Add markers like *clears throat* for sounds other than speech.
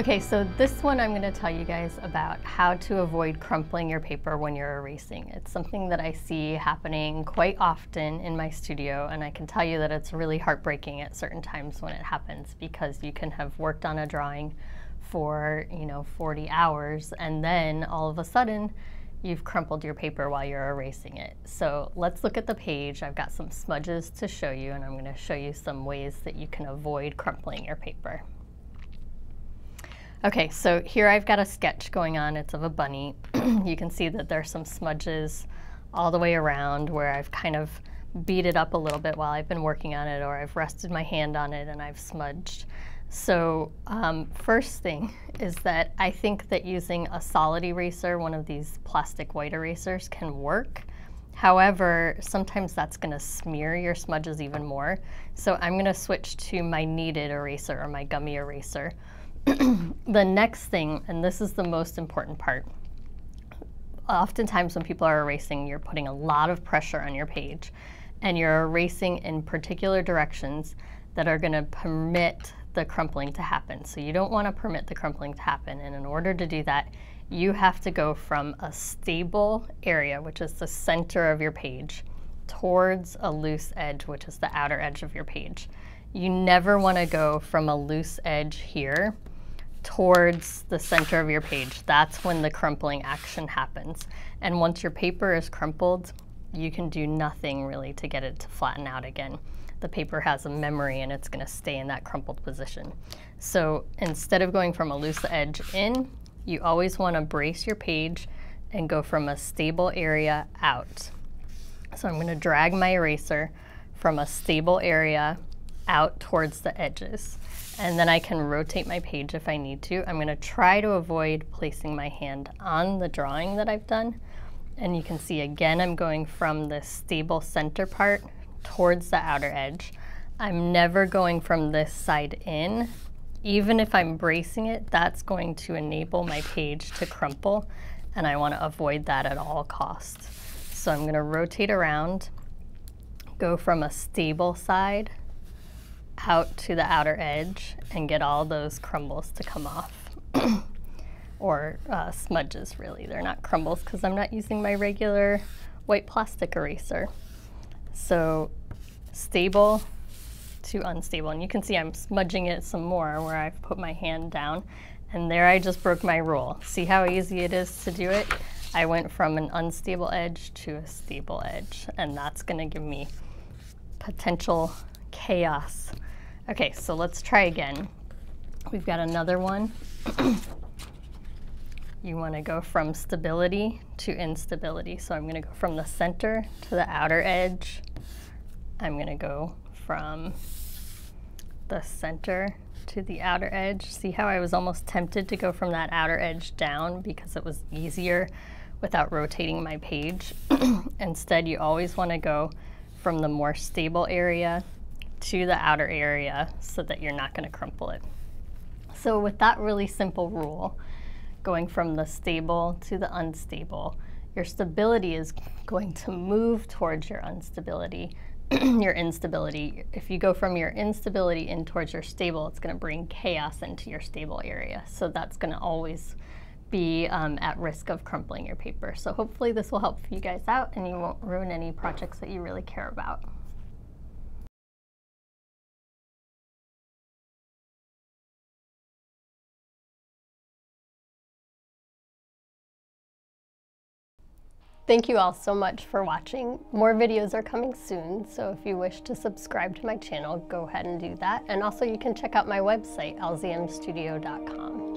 Okay, so this one I'm going to tell you guys about how to avoid crumpling your paper when you're erasing. It's something that I see happening quite often in my studio and I can tell you that it's really heartbreaking at certain times when it happens because you can have worked on a drawing for, you know, 40 hours and then all of a sudden you've crumpled your paper while you're erasing it. So let's look at the page. I've got some smudges to show you and I'm going to show you some ways that you can avoid crumpling your paper. Okay, so here I've got a sketch going on. It's of a bunny. *clears throat* you can see that there's some smudges all the way around where I've kind of beat it up a little bit while I've been working on it or I've rested my hand on it and I've smudged. So um, first thing *laughs* is that I think that using a solid eraser, one of these plastic white erasers, can work. However, sometimes that's going to smear your smudges even more. So I'm going to switch to my kneaded eraser or my gummy eraser. *clears throat* the next thing, and this is the most important part, oftentimes when people are erasing, you're putting a lot of pressure on your page and you're erasing in particular directions that are going to permit the crumpling to happen. So you don't want to permit the crumpling to happen. And in order to do that, you have to go from a stable area, which is the center of your page, towards a loose edge, which is the outer edge of your page. You never want to go from a loose edge here towards the center of your page. That's when the crumpling action happens. And once your paper is crumpled, you can do nothing really to get it to flatten out again. The paper has a memory and it's going to stay in that crumpled position. So instead of going from a loose edge in, you always want to brace your page and go from a stable area out. So I'm going to drag my eraser from a stable area out towards the edges. And then I can rotate my page if I need to. I'm gonna try to avoid placing my hand on the drawing that I've done. And you can see again, I'm going from the stable center part towards the outer edge. I'm never going from this side in. Even if I'm bracing it, that's going to enable my page to crumple. And I wanna avoid that at all costs. So I'm gonna rotate around, go from a stable side out to the outer edge and get all those crumbles to come off. *coughs* or uh, smudges really. They're not crumbles because I'm not using my regular white plastic eraser. So stable to unstable. And you can see I'm smudging it some more where I've put my hand down. And there I just broke my rule. See how easy it is to do it? I went from an unstable edge to a stable edge. And that's gonna give me potential chaos Okay, so let's try again. We've got another one. *clears throat* you want to go from stability to instability. So I'm going to go from the center to the outer edge. I'm going to go from the center to the outer edge. See how I was almost tempted to go from that outer edge down because it was easier without rotating my page. *clears throat* Instead, you always want to go from the more stable area to the outer area so that you're not going to crumple it. So with that really simple rule, going from the stable to the unstable, your stability is going to move towards your instability. *clears throat* your instability. If you go from your instability in towards your stable, it's going to bring chaos into your stable area. So that's going to always be um, at risk of crumpling your paper. So hopefully this will help you guys out and you won't ruin any projects that you really care about. Thank you all so much for watching. More videos are coming soon, so if you wish to subscribe to my channel, go ahead and do that. And also you can check out my website, lzmstudio.com.